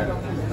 Right.